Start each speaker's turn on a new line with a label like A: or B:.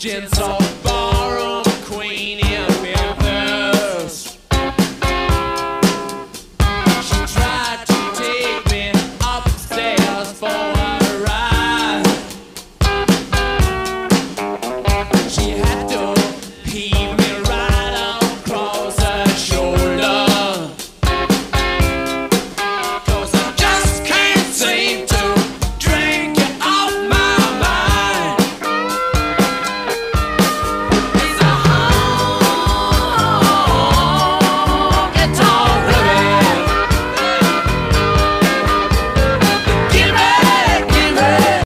A: gentle ballroom queen in Memphis. She tried to take me upstairs for a ride. She had to.